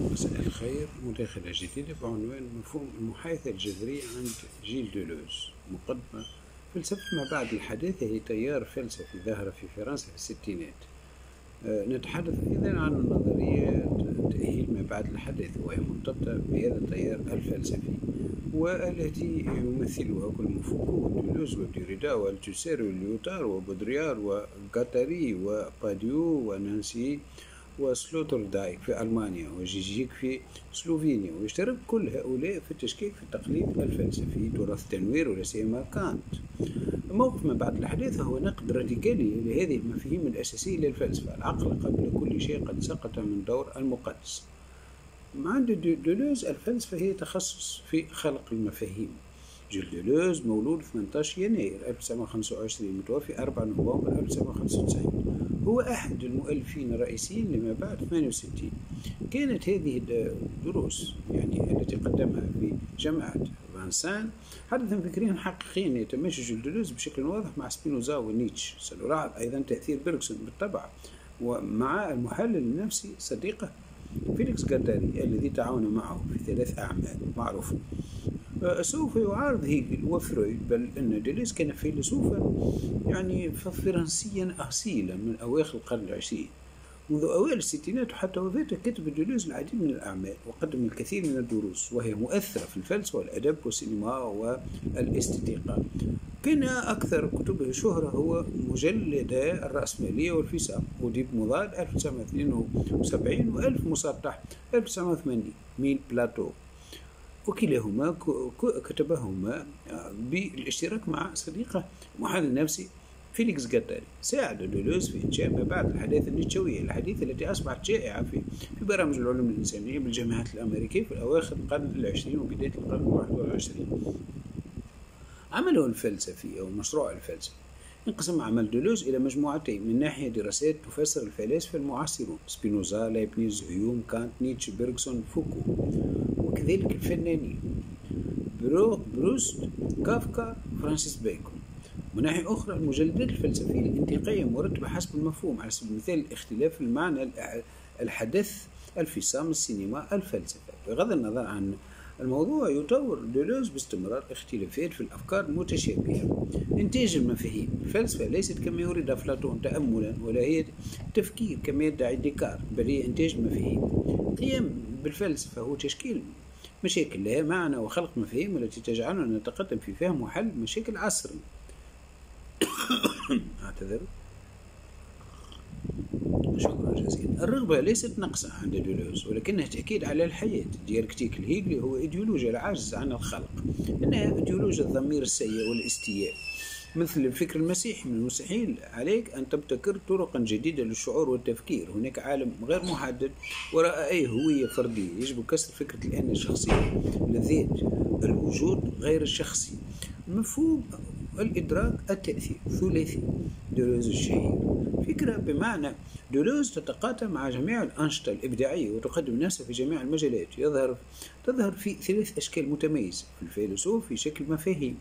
مساء الخير. مداخلة جديدة بعنوان مفهوم المحايثة الجذرية عند جيل دولوز. مقدمة فلسفة ما بعد الحداثة هي تيار فلسفي ظهر في فرنسا في الستينات. أه نتحدث أيضا عن نظرية تأهيل ما بعد الحداثة وهي مرتبطة بهذا التيار الفلسفي والتي يمثلها كل فوكو ودولوز وديريدا والتوسير والليوتار وبودريار وغاتاري وباديو ونانسي. وسلوتردايك في ألمانيا وجيجيك في سلوفينيا ويشترك كل هؤلاء في التشكيك في التقليد الفلسفي تراث التنوير ولا سيما كانت. موقف من بعد الحداثة هو نقد راديكالي لهذه المفاهيم الأساسية للفلسفة العقل قبل كل شيء قد سقط من دور المقدس. عند دولوز الفلسفة هي تخصص في خلق المفاهيم. جيل دولوز مولود 18 يناير 1925 متوفي 4 نوفمبر 1995 هو أحد المؤلفين الرئيسيين لما بعد 68 كانت هذه الدروس يعني التي قدمها في جامعة فانسان حدثا فكريا حقيقيا يتماشى دولوز بشكل واضح مع سبينوزا ونيتشه سنلاحظ أيضا تأثير بيركسون بالطبع ومع المحلل النفسي صديقه فيليكس غاتاري الذي تعاون معه في ثلاث أعمال معروفة. سوف يعارض هيجل وفرويد بل أن دولوز كان فيلسوفا يعني فرنسيا أصيلا من أواخر القرن العشرين. منذ أوائل الستينات وحتى وفاته كتب دولوز العديد من الأعمال وقدم الكثير من الدروس وهي مؤثرة في الفلسفة والأدب والسينما والاستيطيقا كان أكثر كتبه شهرة هو مجلدا الرأسمالية والفصام أوديب مضاد 1972 وألف مسطح 1980 Mille Plateaux. وكلاهما كتبهما بالاشتراك مع صديقه محلل نفسي فيليكس جاتاري ساعد دولوز في إنشاء ما بعد الحداثة النيتشوية الحديثة التي أصبحت شائعة في في برامج العلوم الإنسانية بالجامعات الأمريكية في أواخر القرن العشرين وبداية القرن الواحد والعشرين. عمله الفلسفي أو المشروع الفلسفي انقسم عمل دولوز إلى مجموعتين من ناحية دراسات تفسر الفلاسفة المعاصرون سبينوزا لايبنيز هيوم كانت نيتشه بيرغسون فوكو وكذلك الفنانين. برو بروست كافكا فرانسيس بيكون من ناحية أخرى المجلدات الفلسفية الانتقائية مرتبة حسب المفهوم على سبيل المثال الاختلاف المعنى الحدث الفصام السينما الفلسفة. بغض النظر عن الموضوع يطور دولوز باستمرار اختلافات في الأفكار المتشابهة. إنتاج المفاهيم الفلسفة ليست كما يريد أفلاطون تأملا ولا هي تفكير كما يدعي ديكارت بل هي إنتاج المفاهيم القيام بالفلسفة هو تشكيل مشاكل لها معنى وخلق مفاهيم التي تجعلنا نتقدم في فهم وحل مشاكل عصرنا. أعتذر. شكرا جزيلا. الرغبة ليست نقصا عند دولوز ولكنها تأكيد على الحياة. ديالكتيك الهيجلي هو إيديولوجيا العاجز عن الخلق. إنها إيديولوجيا الضمير السيء والاستياء. مثل الفكر المسيحي من المستحيل عليك أن تبتكر طرقا جديدة للشعور والتفكير. هناك عالم غير محدد وراء أي هوية فردية يجب كسر فكرة الأنا الشخصية. الذات الوجود غير الشخصي. مفهوم الإدراك التأثير. ثلاثي. دولوز الشهير. فكرة بمعنى دولوز تتقاتل مع جميع الأنشطة الإبداعية وتقدم نفسها في جميع المجالات. يظهر تظهر في ثلاث أشكال متميزة في الفيلسوف في شكل مفاهيم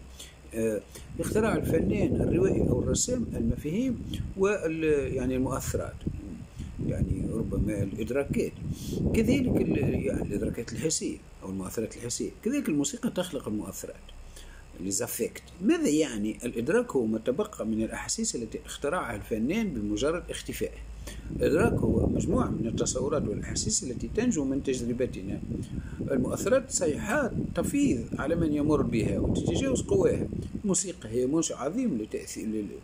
آه، اخترع الفنان الروائي أو الرسام المفاهيم يعني المؤثرات يعني ربما الإدراكات. كذلك يعني الإدراكات الحسية أو المؤثرات الحسية. كذلك الموسيقى تخلق المؤثرات. لزافيكت ماذا يعني؟ الإدراك هو ما تبقى من الأحاسيس التي اخترعها الفنان بمجرد اختفائه. الإدراك هو مجموعة من التصورات والأحاسيس التي تنجو من تجربتنا. المؤثرات صيحات تفيض على من يمر بها وتتجاوز قواها. الموسيقى هي منشأ عظيم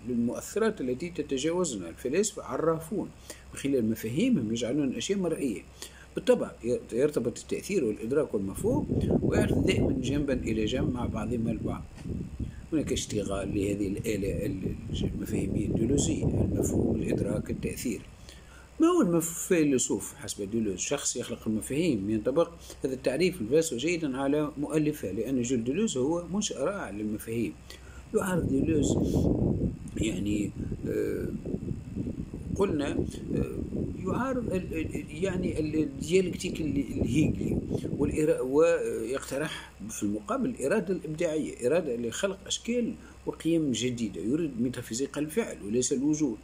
للمؤثرات التي تتجاوزنا. الفلاسفة عرافون من خلال مفاهيمهم يجعلون الأشياء مرئية. بالطبع يرتبط التأثير والإدراك والمفهوم ويعرف دائما جنبا إلى جنب مع بعضهما البعض. هناك اشتغال لهذه الآلة المفاهيمية الدولوزية المفهوم الإدراك التأثير. ما هو الفيلسوف حسب دولوز شخص يخلق المفاهيم ينطبق هذا التعريف الفلسفي جيدا على مؤلفة لأن جيل دولوز هو منشأ رائع للمفاهيم. يعرض دولوز يعني آه قلنا آه يعارض يعني الديالكتيك الهيجلي ويقترح في المقابل الإرادة الإبداعية إرادة لخلق أشكال وقيم جديدة يريد ميتافيزيق الفعل وليس الوجود.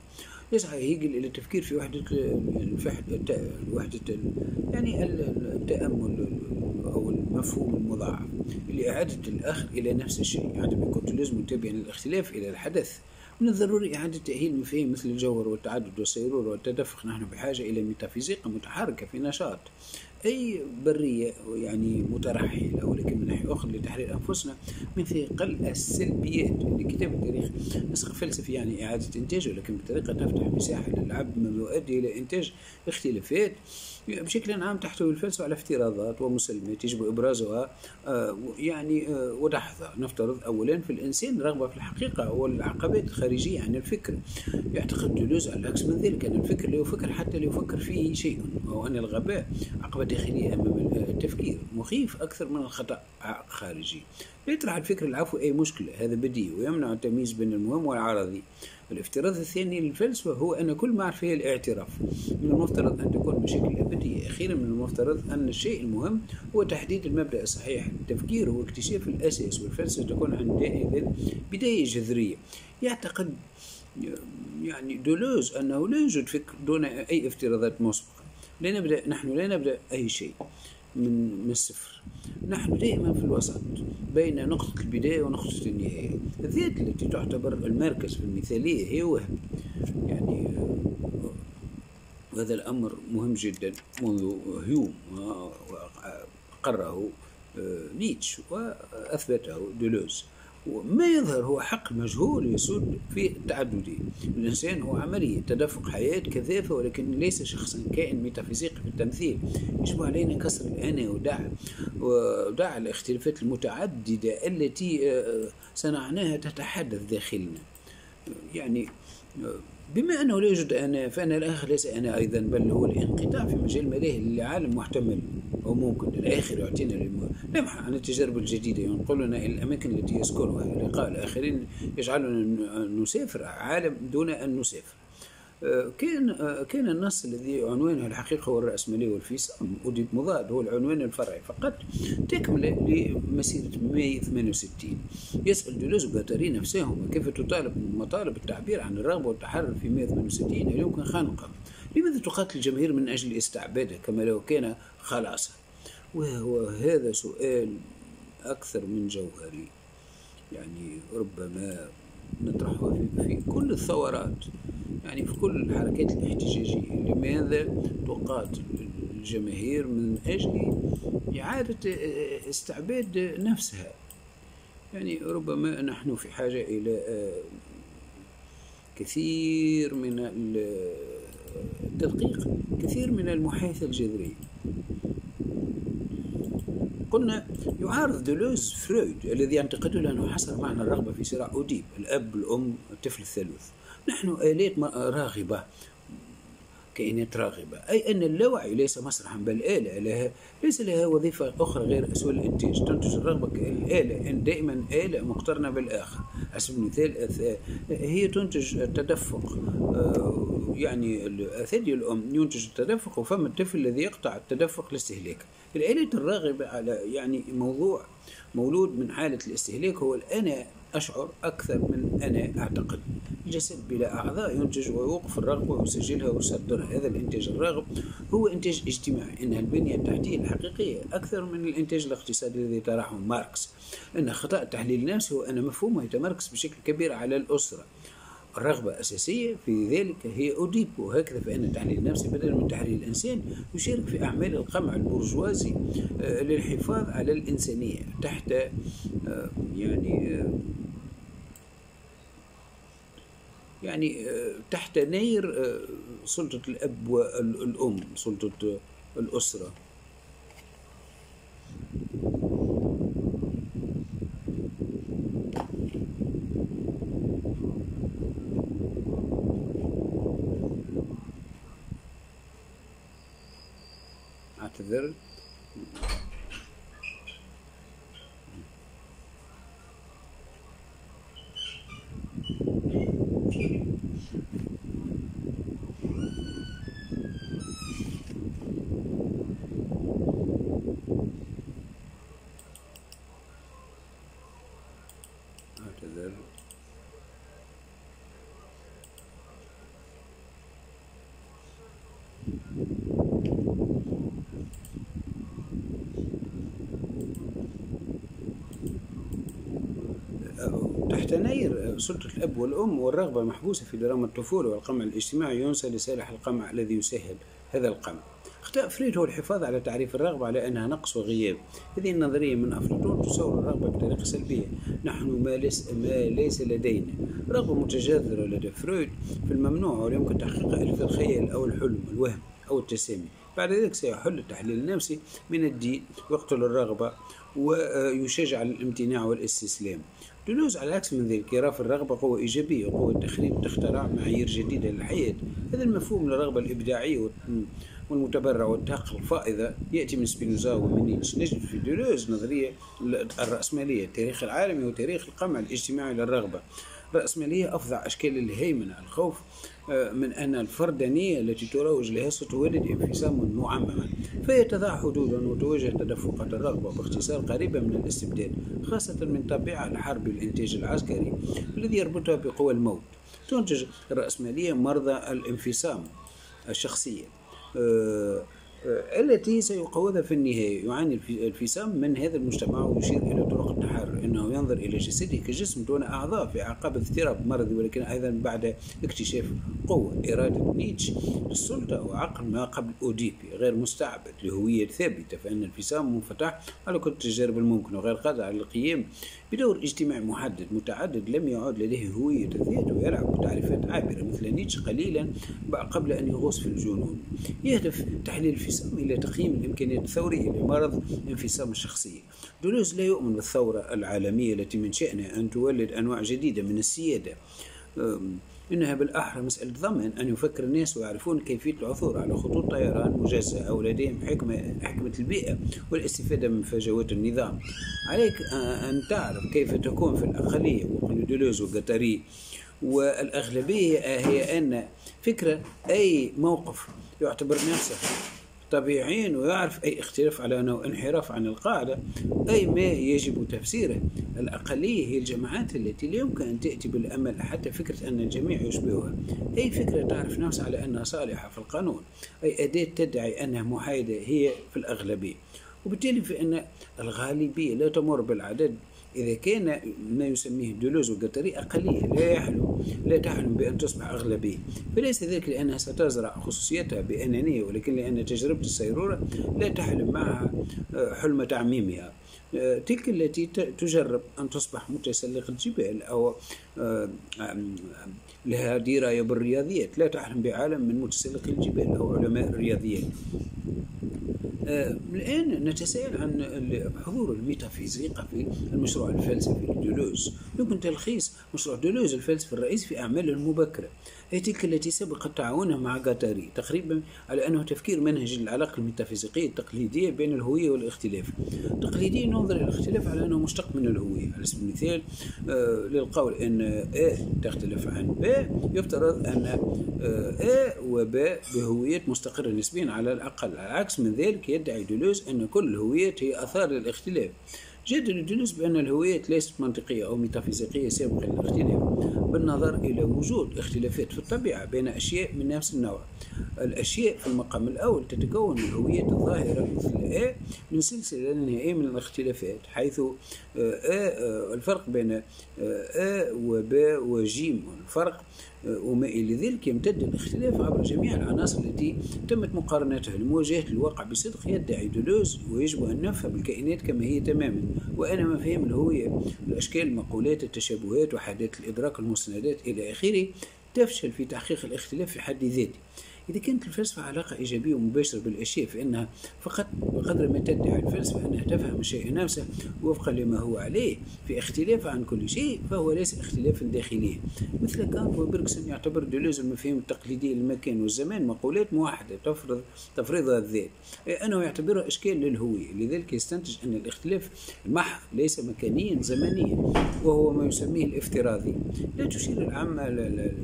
يسعى هيجل إلى التفكير في وحدة وحدة يعني التأمل أو المفهوم المضاعف لإعادة الآخر إلى نفس الشيء. يكون لازم متابعا للاختلاف إلى الحدث. من الضروري إعادة تأهيل مفاهيم مثل الجوهر والتعدد والسيرور والتدفق. نحن بحاجة إلى ميتافيزيقا متحركة في نشاط. أي برية يعني مترحلة ولكن من ناحية أخرى لتحرير أنفسنا من ثقل السلبيات لكتاب التاريخ نسخ فلسفي يعني إعادة إنتاجه لكن بطريقة تفتح مساحة للعب مما يؤدي إلى إنتاج اختلافات بشكل عام تحتوي الفلسفة على افتراضات ومسلمات يجب إبرازها آه، يعني آه، ودحضها نفترض أولا في الإنسان رغبة في الحقيقة والعقبات الخارجية عن الفكر. يعتقد على العكس من ذلك أن الفكر لا يفكر حتى لا يفكر فيه شيء أو أن الغباء عقبة داخلية أمام التفكير مخيف أكثر من الخطأ خارجي. يطرح الفكر العفو أي مشكلة هذا بديهي ويمنع التمييز بين المهم والعرضي. الافتراض الثاني للفلسفة هو أن كل معرفة هي الاعتراف من المفترض أن تكون بشكل أبدي أخيرا من المفترض أن الشيء المهم هو تحديد المبدأ الصحيح التفكير هو اكتشاف الأساس والفلسفة تكون عندئذ بداية جذرية. يعتقد يعني دولوز أنه لا يوجد فكر دون أي افتراضات مسبقة. لا نبدأ نحن لا نبدأ أي شيء. من من الصفر. نحن دائما في الوسط بين نقطة البداية ونقطة النهاية. الذات التي تعتبر المركز في المثالية هي وهم. يعني وهذا الأمر مهم جدا منذ هيوم وقره آه، نيتش وأثبته دولوز. وما يظهر هو حق مجهول يسود في التعددية الإنسان هو عملية تدفق حياة كثافة ولكن ليس شخصا كائن ميتافيزيقي في التمثيل. يجب علينا كسر الأنا ودع ودع الاختلافات المتعددة التي آه، صنعناها تتحدث داخلنا. يعني آه، بما أنه لا يوجد أنا فأن الآخر ليس أنا أيضا بل هو الانقطاع في مجال ملاهي للعالم محتمل أو ممكن. الآخر يعطينا نبحث عن التجارب الجديدة. ينقلنا إلى الأماكن التي يسكنها لقاء الآخرين يجعلنا نسافر عالم دون أن نسافر. كان كان النص الذي عنوانه الحقيقة هو الراسماليه أوديب مضاد هو العنوان الفرعي فقط تكملة لمسيرة 168 يسأل دولوز باتري نفسهم كيف تطالب مطالب التعبير عن الرغبة والتحرر في 168 هل يمكن خنقه؟ لماذا تقاتل الجماهير من أجل استعبادها كما لو كان خلاصا؟ وهو هذا سؤال أكثر من جوهري يعني ربما نطرحها في كل الثورات يعني في كل الحركات الاحتجاجية. لماذا تقاتل الجماهير من أجل إعادة استعباد نفسها؟ يعني ربما نحن في حاجة إلى كثير من التدقيق كثير من المحايثة الجذرية. قلنا يعارض دولوز فرويد الذي يعتقد أنه حصل معنى الرغبة في صراع أوديب الأب الأم الطفل الثالث نحن آلات راغبة كائنات راغبة. أي أن اللاوعي ليس مسرحا بل آلة لها ليس لها وظيفة أخرى غير سوى الإنتاج. تنتج الرغبة كالآلة إن دائما آلة مقترنة بالآخر. على سبيل المثال هي تنتج التدفق آه، يعني الثدي الأم ينتج التدفق وفم الطفل الذي يقطع التدفق لاستهلاك الآلة الراغبة على يعني موضوع مولود من حالة الاستهلاك هو الأنا أشعر أكثر من أنا أعتقد. الجسد بلا أعضاء ينتج ويوقف الرغبة ويسجلها ويصدرها. هذا الإنتاج الراغب هو إنتاج اجتماعي. إنها البنية التحتية الحقيقية أكثر من الإنتاج الاقتصادي الذي طرحه ماركس. أن خطأ التحليل النفسي هو أن مفهومه يتمركز بشكل كبير على الأسرة. الرغبة الأساسية في ذلك هي أوديب وهكذا فإن التحليل النفسي بدلا من تحليل الإنسان يشارك في أعمال القمع البرجوازي آه، للحفاظ على الإنسانية تحت آه، يعني آه، يعني تحت نير سلطة الأب والأم سلطة الأسرة. considered تحت نير سلطة الأب والأم والرغبة المحبوسة في دراما الطفولة والقمع الاجتماعي ينسى لصالح القمع الذي يسهل هذا القمع. خطأ فرويد هو الحفاظ على تعريف الرغبة على أنها نقص وغياب. هذه النظرية من أفلاطون تصور الرغبة بطريقة سلبية. نحن ما ليس, ما ليس لدينا. رغبة متجذرة لدى فرويد في الممنوع ولا يمكن تحقيقها في الخيال أو الحلم الوهم أو التسامي. بعد ذلك سيحل التحليل النفسي من الدين. ويقتل الرغبة ويشجع الامتناع والاستسلام. دلوز على العكس من ذلك يرى في الرغبة قوة إيجابية وقوة تخريب تخترع معايير جديدة للحياة. هذا المفهوم للرغبة الإبداعية والمتبرع والطاقة الفائضة. يأتي من سبينوزا ومن نيتشه نجد في دولوز نظرية الرأسمالية التاريخ العالمي وتاريخ القمع الاجتماعي للرغبة. الرأسمالية أفظع أشكال الهيمنة الخوف آه، من أن الفردانية التي تروج لها ستولد انفصاما معمما فهي تضع حدودا وتواجه تدفقات الرغبة باختصار قريبة من الاستبداد خاصة من طبيعة الحرب الإنتاج العسكري الذي يربطها بقوى الموت. تنتج الرأسمالية مرضى الانفصام الشخصية. آه، التي سيقوضها في النهاية يعاني الفصام من هذا المجتمع ويشير إلى طرق التحرر. أنه ينظر إلى جسده كجسم دون أعضاء في أعقاب اضطراب مرضي ولكن أيضا بعد اكتشاف قوة. إرادة نيتشه للسلطة وعقل ما قبل أوديبي غير مستعبد لهوية ثابتة فإن الفصام منفتح على كل التجارب الممكنة وغير قادر على القيام بدور اجتماعي محدد متعدد لم يعد لديه هوية الذات ويلعب بتعريفات عابرة مثل نيتشه قليلا قبل أن يغوص في الجنون. يهدف تحليل الانفصام إلى تقييم الإمكانيات الثورية لمرض انفصام الشخصية دولوز لا يؤمن بالثورة العالمية التي من شأنها أن تولد أنواع جديدة من السيادة. إنها بالأحرى مسألة ضمن أن يفكر الناس ويعرفون كيفية العثور على خطوط طيران مجزأة أو لديهم حكمة حكمة البيئة والاستفادة من فجوات النظام. عليك أن تعرف كيف تكون في الأقلية دولوز وقطري. والأغلبية هي أن فكرة أي موقف يعتبر نفسه طبيعيين ويعرف أي اختلاف على أنه انحراف عن القاعدة أي ما يجب تفسيره. الأقلية هي الجماعات التي لا يمكن أن تأتي بالأمل حتى فكرة أن الجميع يشبهها. أي فكرة تعرف نفسها على أنها صالحة في القانون أي أداة تدعي أنها محايدة هي في الأغلبية. وبالتالي فإن الغالبية لا تمر بالعدد. إذا كان ما يسميه دولوز وقطري أقلية لا يحلم لا تحلم بأن تصبح أغلبية. فليس ذلك لأنها ستزرع خصوصيتها بأنانية ولكن لأن تجربة السيرورة لا تحلم معها آه، حلم تعميمها. آه، تلك التي تجرب أن تصبح متسلقة الجبال أو آه، لها دراية بالرياضيات لا تحلم بعالم من متسلق الجبال أو علماء الرياضيات الآن نتساءل عن حضور الميتافيزيقا في المشروع الفلسفي لدولوز. يمكن تلخيص مشروع دولوز الفلسفي الرئيسي في أعماله المبكرة. هي تلك التي سبق تعاونه مع غاتاري تقريبا على أنه تفكير منهج العلاقة الميتافيزيقية التقليدية بين الهوية والاختلاف. تقليديا ننظر إلى الاختلاف على أنه مشتق من الهوية. على سبيل المثال آه للقول أن A تختلف عن B يفترض أن آه A و B بهويات مستقرة نسبيا على الأقل. على العكس من ذلك يدعي دولوز أن كل الهويات هي أثار للاختلاف. جدل دلوز بأن الهويات ليست منطقية أو ميتافيزيقية سابقة للاختلاف بالنظر إلى وجود اختلافات في الطبيعة بين أشياء من نفس النوع. الأشياء في المقام الأول تتكون من الهويات الظاهرة مثل A من سلسلة نهائية من الاختلافات حيث A آه، الفرق بين A وB وج الفرق. وما إلى ذلك يمتد الاختلاف عبر جميع العناصر التي تمت مقارنتها. لمواجهة الواقع بصدق يدعي دولوز ويجب أن نفهم الكائنات كما هي تماما. وأنا مفاهيم الهوية الأشكال المقولات التشابهات وحدات الإدراك المستندات إلى آخره تفشل في تحقيق الاختلاف في حد ذاته. إذا كانت الفلسفة علاقة إيجابية ومباشرة بالأشياء فإنها فقط بقدر ما تدعي الفلسفة أنها تفهم الشيء نفسه وفقا لما هو عليه في اختلاف عن كل شيء فهو ليس اختلافا داخليا مثل كانت وبركسون يعتبر دولوز المفاهيم التقليدية للمكان والزمان مقولات موحدة تفرض تفريضها الذات. أنه يعتبرها أشكال للهوية لذلك يستنتج أن الاختلاف المحض ليس مكانيا زمنيا وهو ما يسميه الافتراضي. لا تشير العامة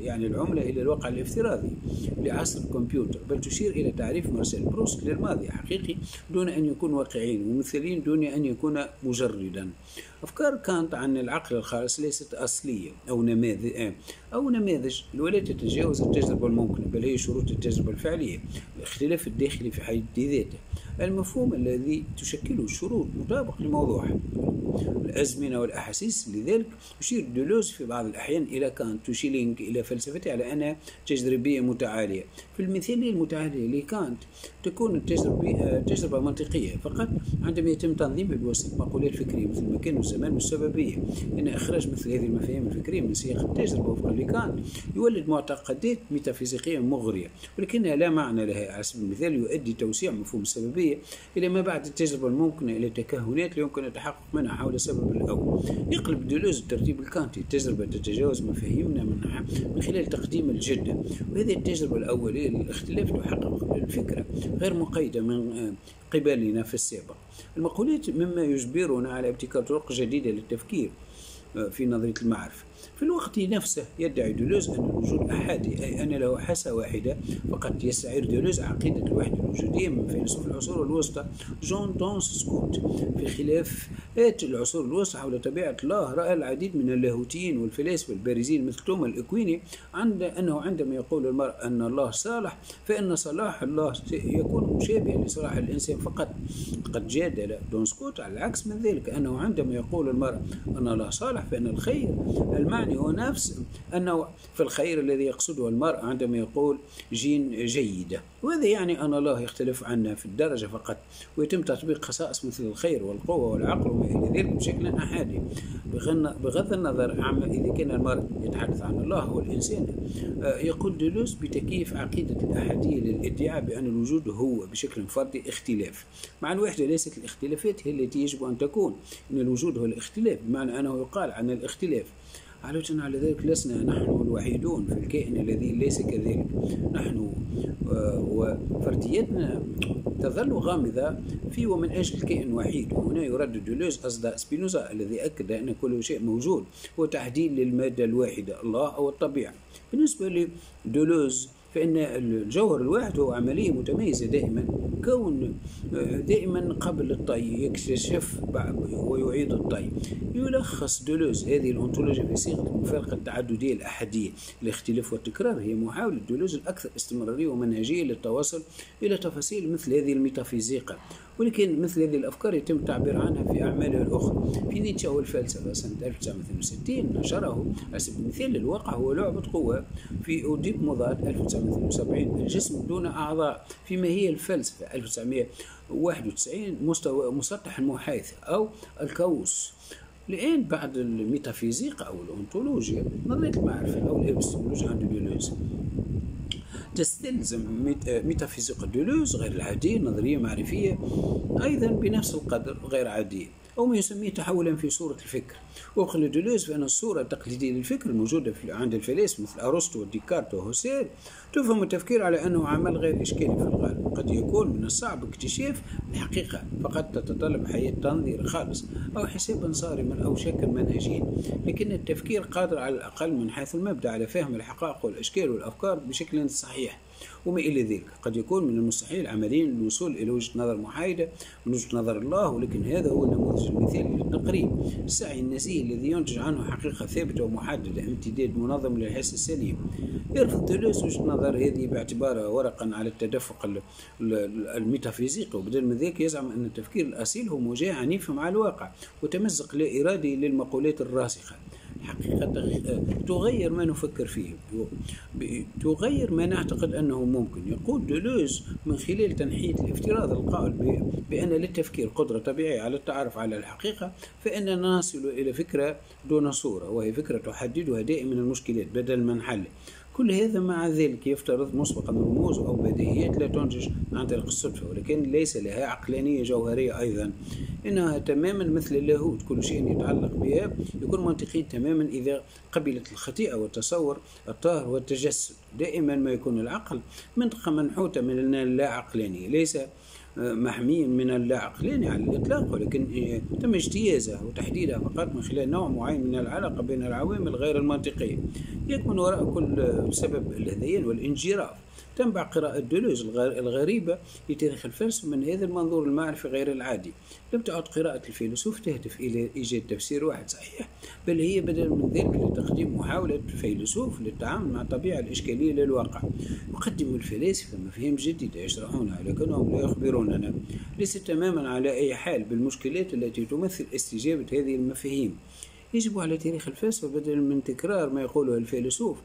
يعني العملة إلى الواقع الافتراضي. لعصر الكمبيوتر بل تشير إلى تعريف مارسيل بروست للماضي حقيقي دون أن يكون واقعيا ومثاليا دون أن يكون مجردا. أفكار كانت عن العقل الخالص ليست أصلية أو نماذج أو نماذج ولا تتجاوز التجربة الممكنة بل هي شروط التجربة الفعلية الاختلاف الداخلي في حد ذاته. المفهوم الذي تشكله الشروط مطابق لموضوعه الأزمنة والأحاسيس لذلك يشير دولوز في بعض الأحيان إلى كانت وشيلينغ إلى فلسفته على أنها تجريبية متعالية. في المثالية المتعالية لكانت تكون التجربة تجربة منطقية. فقط عندما يتم تنظيمها بواسطة مقولات فكرية مثل المكان والزمان والسببية إن إخراج مثل هذه المفاهيم الفكرية من سياق التجربة وفقا لكانت يولد معتقدات ميتافيزيقية مغرية ولكنها لا معنى لها. على سبيل المثال يؤدي توسيع مفهوم السببية إلى ما بعد التجربة الممكنة إلى تكهنات يمكن التحقق منها حول السبب الأول يقلب دولوز الترتيب الكانتي التجربة تتجاوز مفاهيمنا من, من خلال تقديم الجدة. وهذه التجربة الأولية للاختلاف تحقق الفكرة غير مقيدة من قبلنا في السابق. المقولات مما يجبرنا على ابتكار طرق جديدة للتفكير في نظرية المعرفة. في الوقت نفسه يدعي دولوز أن الوجود أحادي أي أن له حاسة واحدة فقد يستعير دولوز عقيدة الوحدة. الوجودية من فيلسوف العصور الوسطى جون دونس سكوت في خلافات العصور الوسطى حول طبيعة الله رأى العديد من اللاهوتيين والفلاسفة البارزين مثل توما الإكويني عند أنه عندما يقول المرء أن الله صالح فإن صلاح الله يكون مشابها لصلاح الإنسان فقط قد جادل دون سكوت على العكس من ذلك أنه عندما يقول المرء أن الله صالح فإن الخير المعني هو نفس أنه في الخير الذي يقصده المرء عندما يقول جين جيدة وهذا يعني أن الله يختلف عنا في الدرجة فقط ويتم تطبيق خصائص مثل الخير والقوة والعقل وما إلى ذلك بشكل أحادي. بغض النظر عما إذا كان المرء يتحدث عن الله هو الإنسان يقول دولوس بتكييف عقيدة الأحادية للإدعاء بأن الوجود هو بشكل فردي اختلاف. مع الوحدة ليست الاختلافات هي التي يجب أن تكون. إن الوجود هو الاختلاف بمعنى أنه يقال عن الاختلاف. علاوة على ذلك لسنا نحن الوحيدون في الكائن الذي ليس كذلك. نحن وفرديتنا تظل غامضة في ومن أجل كائن وحيد. وهنا يردد دولوز أصداء سبينوزا الذي أكد أن كل شيء موجود. هو تحديد للمادة الواحدة الله أو الطبيعة. بالنسبة لدولوز فإن الجوهر الواحد هو عملية متميزة دائما. كون دائما قبل الطي يكتشف ويعيد الطي. يلخص دولوز. هذه الأنطولوجيا في صيغة المفارقة التعددية الأحادية. الاختلاف والتكرار هي محاولة دولوز الأكثر استمرارية ومنهجية للتوصل إلى تفاصيل مثل هذه الميتافيزيقا. ولكن مثل هذه الأفكار يتم التعبير عنها في أعماله الأخرى. في نيتشه والفلسفة سنة 1962 نشره على سبيل المثال للواقع هو لعبة قوة في أوديب مضاد 1972 الجسم دون أعضاء. فيما هي الفلسفة 1991 مستوى مسطح المحايثة أو ال chaos الآن بعد الميتافيزيقا أو الأنطولوجيا نظرية المعرفة أو الإبستمولوجيا عند دولوز تستلزم ميتافيزيقا دولوز غير العادية نظرية معرفية أيضا بنفس القدر غير عادية أو ما يسميه تحولا في صورة الفكر. وفق لدولوز فإن الصورة التقليدية للفكر الموجودة عند الفلاسفة مثل أرسطو وديكارت وهوسيل تفهم التفكير على أنه عمل غير إشكالي في الغالب. قد يكون من الصعب اكتشاف الحقيقة. فقد تتطلب حياة تنظير خالص أو حسابا صارما أو شكل منهجيا. لكن التفكير قادر على الأقل من حيث المبدأ على فهم الحقائق والأشكال والأفكار بشكل صحيح. وما إلى ذلك. قد يكون من المستحيل عمليا الوصول إلى وجهة نظر محايدة من وجهة نظر الله ولكن هذا هو النموذج المثالي للتقريب السعي النزيه الذي ينتج عنه حقيقة ثابتة ومحددة امتداد منظم للحس السليم. يرفض دلوس وجهة نظر هذه باعتبارها ورقا على التدفق الميتافيزيقي وبدل من ذلك يزعم أن التفكير الأصيل هو مواجهة عنيفة مع الواقع وتمزق لا إرادي للمقولات الراسخة. الحقيقة تغير ما نفكر فيه. تغير ما نعتقد أنه ممكن. يقول دولوز من خلال تنحية الافتراض القائل بأن للتفكير قدرة طبيعية على التعرف على الحقيقة فإننا نصل إلى فكرة دون صورة وهي فكرة تحددها دائما المشكلات بدل من حل كل هذا مع ذلك يفترض مسبقا رموز أو بديهيات لا تنتج عن طريق الصدفة ولكن ليس لها عقلانية جوهرية أيضا. إنها تماما مثل اللاهوت كل شيء يتعلق بها يكون منطقي تماما إذا قبلت الخطيئة والتصور الطاهر والتجسد. دائما ما يكون العقل منطقة منحوتة من اللا عقلانية ليس محمي من اللا عقلاني على الإطلاق ولكن تم اجتيازها وتحديدها فقط من خلال نوع معين من العلاقة بين العوامل غير المنطقية. يكمن وراء كل سبب الهذيان والانجراف. تنبع قراءة دولوز الغريبة لتاريخ الفلسفة من هذا المنظور المعرفي غير العادي. لم تعد قراءة الفيلسوف تهدف إلى إيجاد تفسير واحد صحيح بل هي بدلا من ذلك لتقديم محاولة فيلسوف للتعامل مع الطبيعة الإشكالية للواقع. يقدم الفلاسفة مفاهيم جديدة يشرحونها لكنهم لا يخبروننا. ليس تماما على أي حال بالمشكلات التي تمثل استجابة هذه المفاهيم. يجب على تاريخ الفلسفة بدلا من تكرار ما يقوله الفيلسوف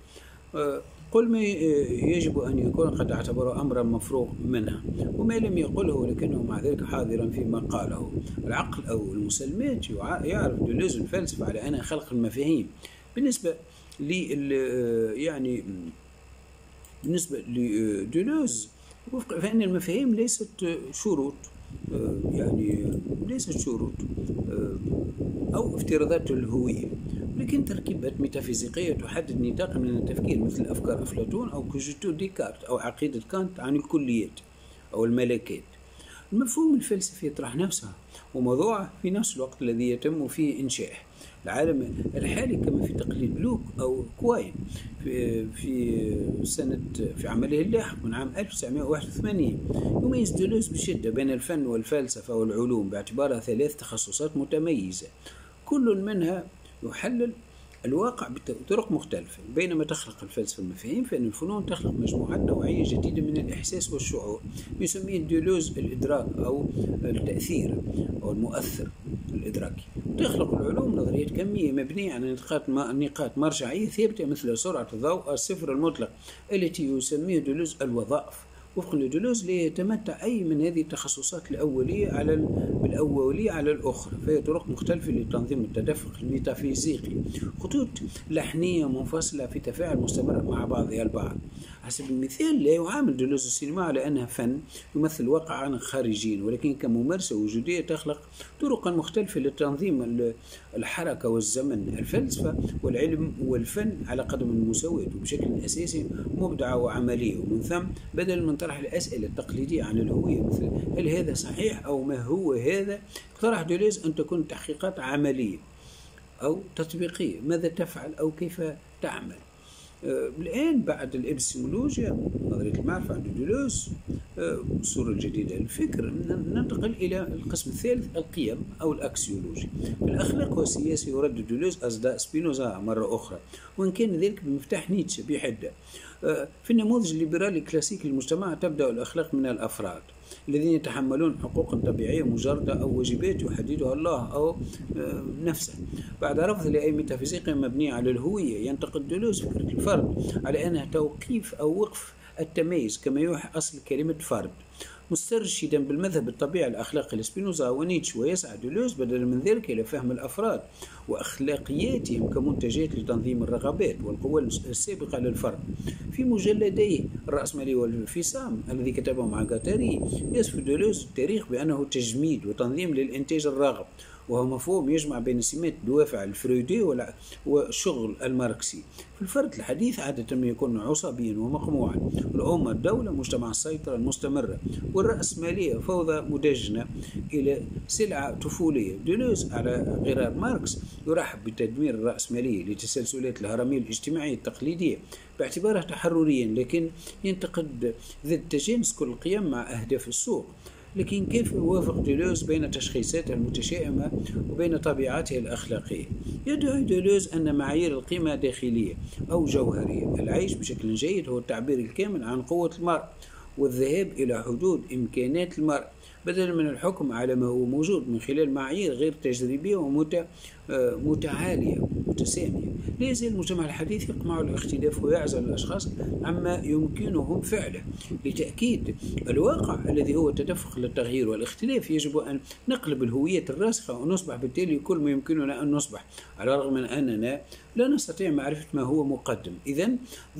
قل ما يجب أن يكون قد اعتبره أمرا مفروغ منه. وما لم يقله ولكنه مع ذلك حاضرا فيما قاله. العقل أو المسلمات يعرف دولوز الفلسفة على أنها خلق المفاهيم. بالنسبة ل يعني بالنسبة لدولوز فإن المفاهيم ليست شروط يعني ليست شروط أو افتراضات الهوية لكن تركيبات ميتافيزيقية تحدد نطاق من التفكير مثل أفكار أفلاطون أو كوجيتو ديكارت أو عقيدة كانت عن الكليات أو الملكات المفهوم الفلسفي يطرح نفسه وموضوعه في نفس الوقت الذي يتم فيه إنشائه. العالم الحالي كما في تقليد لوك أو كواين في, سنة في عمله اللاحق من عام 1981 يميز دولوز بشدة بين الفن والفلسفة والعلوم باعتبارها ثلاث تخصصات متميزة. كل منها يحلل الواقع بطرق مختلفة. بينما تخلق الفلسفة المفاهيم فإن الفنون تخلق مجموعات نوعية جديدة من الإحساس والشعور يسميه ديلوز الإدراك أو التأثير أو المؤثر الإدراكي. تخلق العلوم نظريات كمية مبنية على نقاط نقاط مرجعية ثابتة مثل سرعة الضوء الصفر المطلق التي يسميه ديلوز الوظائف. وفق لدولوز لا يتمتع أي من هذه التخصصات الأولية على بالأولية على الأخرى. فهي طرق مختلفة لتنظيم التدفق الميتافيزيقي. خطوط لحنية منفصلة في تفاعل مستمر مع بعضها البعض. حسب المثال لا يعامل دولوز السينما على أنها فن يمثل واقعا خارجيا ولكن كممارسة وجودية تخلق طرقا مختلفة لتنظيم الحركة والزمن الفلسفة والعلم والفن على قدم المساواة وبشكل أساسي مبدعة وعملية ومن ثم بدل من طرح الأسئلة التقليدية عن الهوية مثل هل هذا صحيح أو ما هو هذا اقترح دوليز أن تكون تحقيقات عملية أو تطبيقية. ماذا تفعل أو كيف تعمل؟ آه، الآن بعد الإبستمولوجيا نظرية المعرفة عند دولوز آه، الصورة الجديدة للفكر ننتقل إلى القسم الثالث القيم أو الأكسيولوجي في الأخلاق والسياسة يردد دولوز أصداء سبينوزا مرة أخرى وإن كان ذلك بمفتاح نيتشه بحدة. آه، في النموذج الليبرالي الكلاسيكي للمجتمع تبدأ الأخلاق من الأفراد. الذين يتحملون حقوقا طبيعية مجردة أو واجبات يحددها الله أو آه، نفسه. بعد رفض لأي ميتافيزيقيا مبنية على الهوية ينتقد دولوز فكرة الفرد على أنها توقيف أو وقف التميز كما يوحي أصل كلمة فرد. مسترشدا بالمذهب الطبيعي الأخلاقي لسبينوزا ونيتش ويسعى دولوز بدلا من ذلك إلى فهم الأفراد وأخلاقياتهم كمنتجات لتنظيم الرغبات والقوى السابقة للفرد. في مجلديه الرأسمالية والانفصام الذي كتبه مع قاتاري يصف دولوز التاريخ بأنه تجميد وتنظيم للإنتاج الراغب وهو مفهوم يجمع بين سمات الدوافع الفرويدي والشغل الماركسي. في الفرد الحديث عادة ما يكون عصبيا ومقموعا. الأمة الدولة مجتمع السيطرة المستمرة والرأسمالية فوضى مدجنة إلى سلعة طفولية. دولوز على غرار ماركس يرحب بتدمير الرأسمالية للتسلسلات الهرمية الاجتماعية التقليدية باعتبارها تحرريا لكن ينتقد ضد تجانس كل القيم مع أهداف السوق. لكن كيف يوافق ديلوز بين تشخيصاته المتشائمة وبين طبيعته الأخلاقية؟ يدعي ديلوز أن معايير القيمة داخلية أو جوهرية. العيش بشكل جيد هو التعبير الكامل عن قوة المرء والذهاب إلى حدود إمكانات المرء بدلا من الحكم على ما هو موجود من خلال معايير غير تجريبية ومتعالية متسامية. لا يزال المجتمع الحديث يقمع الاختلاف ويعزل الأشخاص؟ عما يمكنهم فعله. لتأكيد الواقع الذي هو تدفق للتغيير والاختلاف يجب أن نقلب الهوية الراسخة ونصبح. بالتالي كل ما يمكننا أن نصبح على الرغم من أننا لا نستطيع معرفة ما هو مقدم. إذا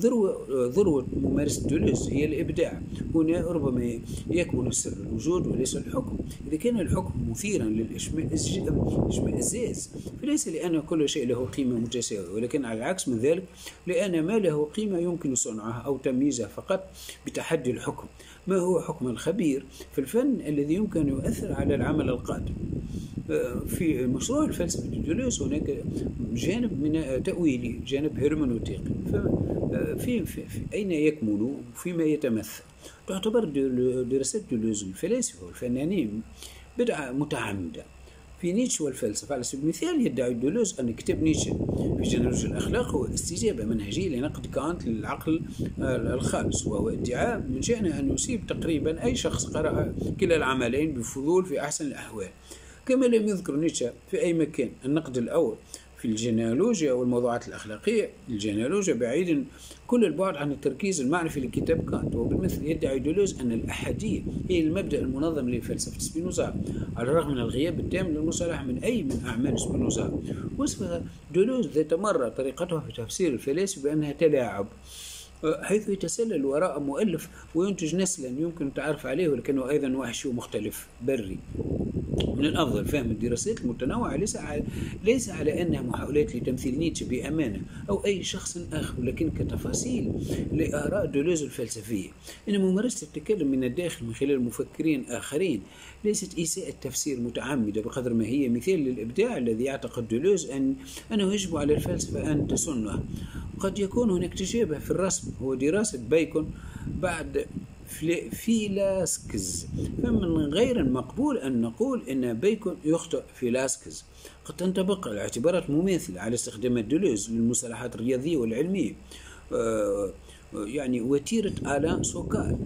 ذروة, ذروة ممارسة دولوز هي الإبداع. هنا ربما يكمن سر الوجود وليس الحكم. إذا كان الحكم مثيرا للإشمئزاز فليس لأن كل شيء له قيمة متساوية ولكن على العكس من ذلك لأن ما له قيمة يمكن صنعها أو تمييزها فقط بتحدي الحكم. ما هو حكم الخبير في الفن الذي يمكن أن يؤثر على العمل القادم؟ في مشروع الفلسفة دولوز هناك جانب من تأويلي جانب هرمنوتيقي في, في, في أين يكمن؟ وفيما يتمثل. تعتبر دراسات دولوز الفلاسفة والفنانين بدعة متعمدة. في نيتشه والفلسفة. على سبيل المثال يدعي دولوز أن كتاب نيتشه في جينيولوجيا الأخلاق هو استجابة منهجية لنقد كانت للعقل الخالص وهو ادعاء من شأنه أن يصيب تقريبا أي شخص قرأ كلا العملين بفضول في أحسن الأحوال. كما لم يذكر نيتشه في أي مكان النقد الأول في الجينيولوجيا والموضوعات الأخلاقية. الجينيولوجيا بعيد كل البعد عن التركيز المعرفي لكتاب كانت وبالمثل يدعي دولوز أن الأحادية هي المبدأ المنظم لفلسفة سبينوزا. على الرغم من الغياب التام للمصالحة من أي من أعمال سبينوزا. وصف دولوز ذات مرة طريقتها في تفسير الفلاسفة بأنها تلاعب حيث يتسلل وراء مؤلف وينتج نسلا يمكن التعرف عليه ولكنه أيضا وحشي ومختلف بري. من الأفضل فهم الدراسات المتنوعة ليس على ليس على أنها محاولات لتمثيل نيتشه بأمانة أو أي شخص آخر ولكن كتفاصيل لآراء دولوز الفلسفية. إن ممارسة التكلم من الداخل من خلال مفكرين آخرين ليست اساءه تفسير متعمده بقدر ما هي مثال للإبداع الذي يعتقد دولوز ان أنه يجب على الفلسفة أن تسنه قد يكون هناك تشابه في الرسم هو دراسة بيكون بعد فيلاسكز. فمن غير المقبول أن نقول أن بيكون يخطئ فيلاسكز. قد تنطبق الاعتبارات مماثلة على استخدام الدولوز للمصطلحات الرياضية والعلمية. آه، يعني وتيرة آلان سوكال.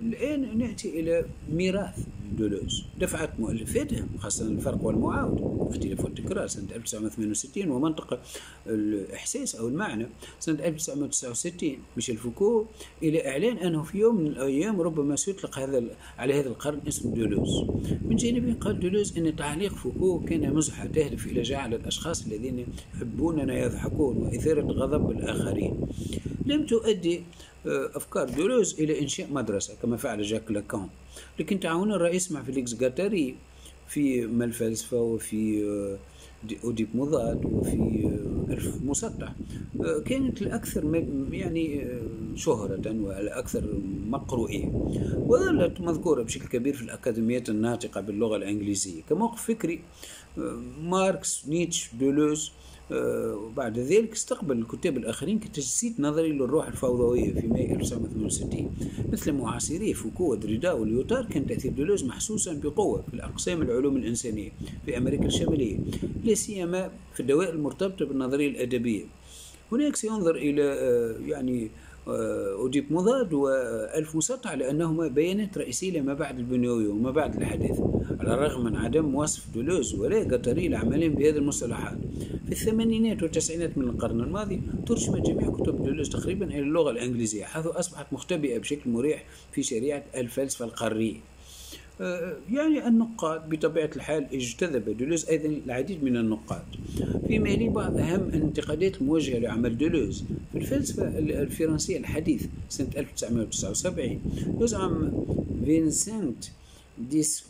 الآن نأتي إلى ميراث. دولوز دفعت مؤلفاتها خاصة الفرق والمعاود. اختلاف والتكرار سنة 1968 ومنطق الإحساس أو المعنى سنة 1969 ميشيل فوكو إلى إعلان أنه في يوم من الأيام ربما سيطلق هذا على هذا القرن اسم دولوز من جانبه قال دولوز أن تعليق فوكو كان مزحة تهدف إلى جعل الأشخاص الذين يحبوننا يضحكون وإثارة غضب الآخرين. لم تؤدي آه، أفكار دولوز إلى إنشاء مدرسة كما فعل جاك لاكان لكن تعاونه الرئيس مع فيليكس غاتاري في ما الفلسفة وفي آه، أوديب مضاد وفي آه، ألف مسطح كانت الأكثر يعني شهرة والأكثر مقروئية وظلت مذكورة بشكل كبير في الأكاديميات الناطقة باللغة الإنجليزية كموقف فكري ماركس نيتشه دولوز وبعد ذلك استقبل الكتاب الآخرين كتجسيد نظري للروح الفوضوية في ماي 1968 مثل معاصريه فوكو ودريدا وليوتار كان تأثير دولوز محسوسا بقوة في الأقسام العلوم الإنسانية في أمريكا الشمالية لا سيما في الدوائر المرتبطة بالنظرية الأدبية. هناك سينظر إلى آه، يعني أوديب مضاد وألف مسطع لأنهما بيانات رئيسية لما بعد البنيوي وما بعد الحديث على الرغم من عدم وصف دولوز ولا قطري العملين بهذه المصطلحات. في الثمانينات والتسعينات من القرن الماضي ترجمت جميع كتب دولوز تقريبا إلى اللغة الإنجليزية حيث أصبحت مختبئة بشكل مريح في شريعة الفلسفة القارية. آه، يعني النقاد بطبيعة الحال اجتذب دولوز أيضا العديد من النقاد. فيما يلي بعض أهم الانتقادات الموجهة لعمل دولوز. في الفلسفة الفرنسية الحديث سنة 1979 يزعم فينسنت ديس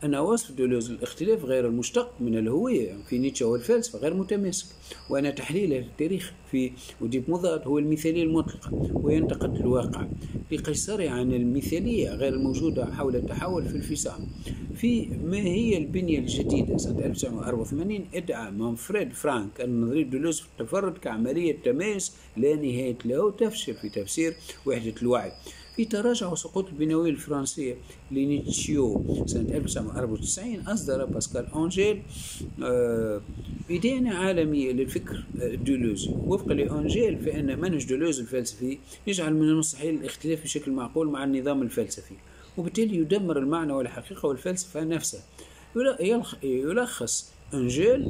كومبس أن وصف دولوز الاختلاف غير المشتق من الهوية في نيتشه والفلسفة غير متماسك. وأن تحليله للتاريخ في أوديب مضاد هو المثالية المطلقة وينتقد الواقع. لتقصيره عن المثالية غير الموجودة حول التحول في الفصام في ما هي البنية الجديدة؟ سنة 1984 ادعى مانفريد فرانك أن نظرية دولوز التفرد كعملية تماس لا نهاية له تفشل في تفسير وحدة الوعي. في تراجع وسقوط البنوية الفرنسية لنيتشيو سنة 1994 أصدر باسكال أنجيل آه، إدانة عالمية للفكر دولوزي وفقا لأنجيل فإن منهج دولوز الفلسفي يجعل من المستحيل الاختلاف بشكل معقول مع النظام الفلسفي وبالتالي يدمر المعنى والحقيقة والفلسفة نفسها يلخص أنجيل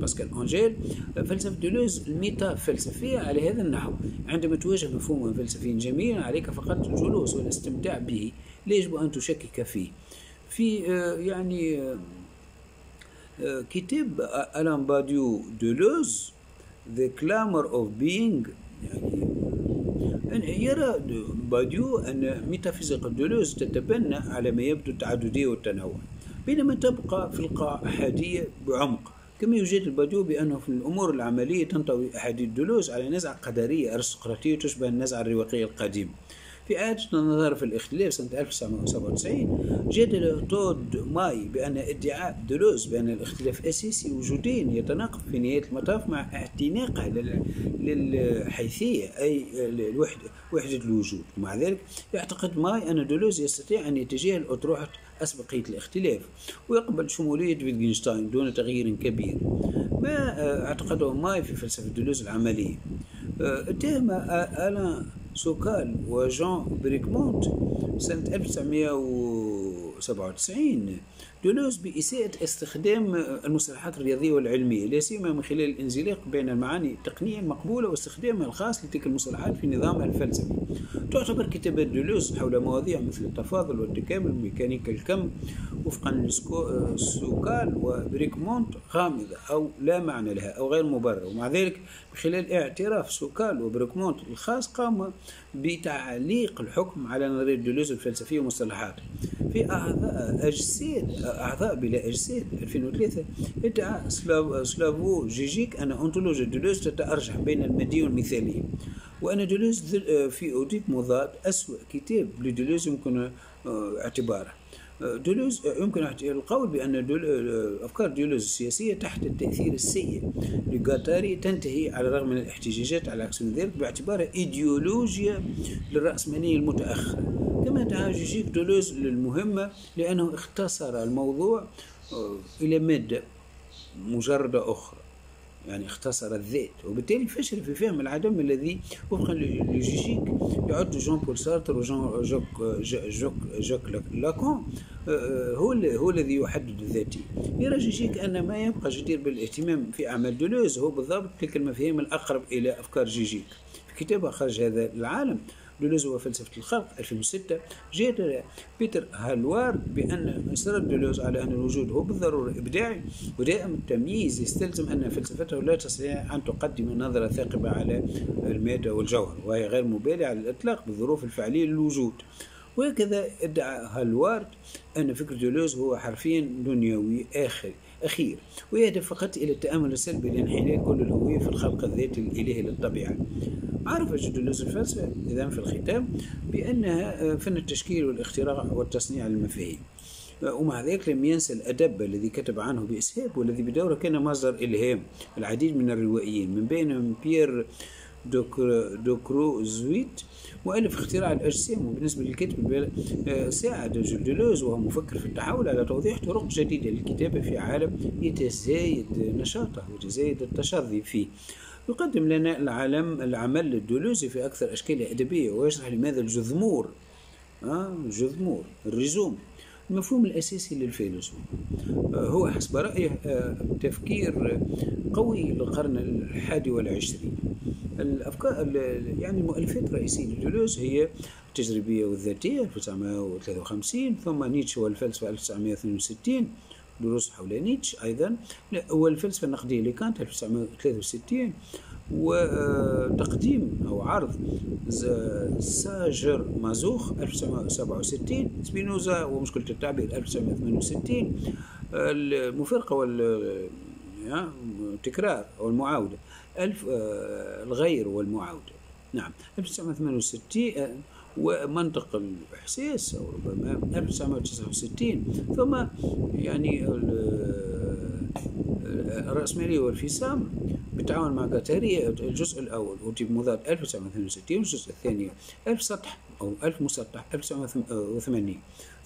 باسكال أنجيل فلسفة دولوز الميتا فلسفية على هذا النحو عندما تواجه مفهوما فلسفيا جميلا عليك فقط الجلوس والاستمتاع به لا يجب أن تشكك فيه في آه، يعني آه، آه، كتاب ألان باديو دولوز The Clamor of Being يعني يرى باديو أن ميتافيزيقا دولوز تتبنى على ما يبدو التعددية والتنوع بينما تبقى في القاع أحادية بعمق كما يجادل باديو بأنه في الأمور العملية تنطوي أحاديث دولوز على نزعة قدرية أرستقراطية تشبه النزعة الرواقية القديمة في إعادة النظر في الاختلاف سنة 1997 جادل تود ماي بأن ادعاء دولوز بأن الاختلاف أساسي وجوديا يتناقض في نهاية المطاف مع اعتناقه للمحايثة أي الوحدة وحدة الوجود. ومع ذلك يعتقد ماي أن دولوز يستطيع أن يتجاهل أطروحة أسبقية الاختلاف ويقبل شمولية ويتجنشتاين دون تغيير كبير. ما أعتقده ماي في فلسفة دولوز العملية؟ اتهم ألان سوكال وجان بريكمونت سنة 1997 دولوز بإساءة استخدام المصطلحات الرياضية والعلمية لا سيما من خلال الانزلاق بين المعاني التقنية المقبولة واستخدامها الخاص لتلك المصطلحات في نظامها الفلسفي. تعتبر كتابات دولوز حول مواضيع مثل التفاضل والتكامل وميكانيكا الكم وفقا لسوكال وبريكمونت غامضة أو لا معنى لها أو غير مبررة. ومع ذلك خلال اعتراف سوكال وبريكمونت الخاص قام بتعليق الحكم على نظرية دولوز الفلسفية ومصطلحاته. في أعضاء أجساد أعضاء بلا أجساد 2003 ادعى سلافو جيجيك. أن أنطولوجيا دولوز تتأرجح بين المادية والمثالية. وأن دولوز في أوديب مضاد أسوأ كتاب لدولوز يمكن اعتباره. دولوز يمكن القول بأن أفكار دولوز السياسية تحت التأثير السيء. لقاتاري تنتهي على الرغم من الاحتجاجات على عكس ذلك باعتبارها إيديولوجيا للرأسمالية المتأخرة. كما دعا جيجيك دولوز للمهمة لأنه اختصر الموضوع إلى مادة مجردة أخرى. يعني اختصر الذات. وبالتالي فشل في فهم العدم الذي وفقا لجيجيك بعد جون بول سارتر وجون جوك جوك جوك لاكان هو هو الذي يحدد الذاتي يرى جيجيك أن ما يبقى جدير بالاهتمام في أعمال دولوز هو بالضبط تلك المفاهيم الأقرب إلى أفكار جيجيك في كتابه خرج هذا العالم دولوز وفلسفة الخلق 2006 جاء بيتر هالوارد بأن استرد دولوز على أن الوجود هو بالضرورة إبداعي ودائما التمييز يستلزم أن فلسفته لا تستطيع أن تقدم نظرة ثاقبة على المادة والجوهر وهي غير مبالية على الإطلاق بالظروف الفعلية للوجود. وهكذا ادعى هالوارد أن فكر دولوز هو حرفيا دنيوي آخر. أخير. ويهدف فقط إلى التأمل السلبي لانحلال كل الهوية في الخلق الذاتي الإلهي للطبيعة. عرف جدولوز الفلسفة إذا في الختام بأنها فن التشكيل والاختراع والتصنيع للمفاهيم ومع ذلك لم ينسى الأدب الذي كتب عنه بإسهاب والذي بدوره كان مصدر إلهام العديد من الروائيين من بينهم بيير دوكرو زويت مؤلف اختراع الأجسام. وبالنسبة للكتب ساعد جلدلوز وهو مفكر في التحول على توضيح طرق جديدة للكتابة في عالم يتزايد نشاطه ويتزايد التشظي فيه. يقدم لنا العالم العمل الدولوزي في أكثر أشكاله الأدبية ويشرح لماذا الجذمور آه الجذمور الرزوم المفهوم الأساسي للفيلسوف هو حسب رأيه تفكير قوي للقرن الحادي والعشرين. الأفكار يعني المؤلفات الرئيسية لدولوز هي التجريبية والذاتية 1953 ثم نيتشه والفلسفة 1962 دروس حول نيتشه أيضا. والفلسفة النقدية لكانت 1963 وتقديم أو عرض ساجر مازوخ 1967 سبينوزا ومشكلة التعبير 1968 المفارقة والتكرار أو المعاودة ألف الغير والمعاودة. نعم 1968 ومنطق الإحساس أو ربما 1969 ثم يعني الرأسمالية والفصام بالتعاون مع قطرية الجزء الأول أوتي مضاد 1962 والجزء الثاني 1000 سطح أو 1000 مسطح 1980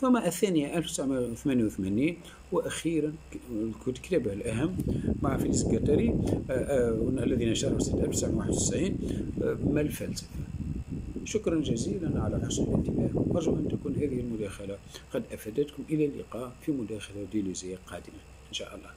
ثم الثانية 1988 وأخيرا كتابه الأهم مع فيليس قطري الذي نشره سنة 1991 ما الفلسفة؟ شكرا جزيلا على حسن الانتباه. أرجو أن تكون هذه المداخلة قد أفادتكم. إلى اللقاء في مداخلة ديليزية قادمة. إن شاء الله.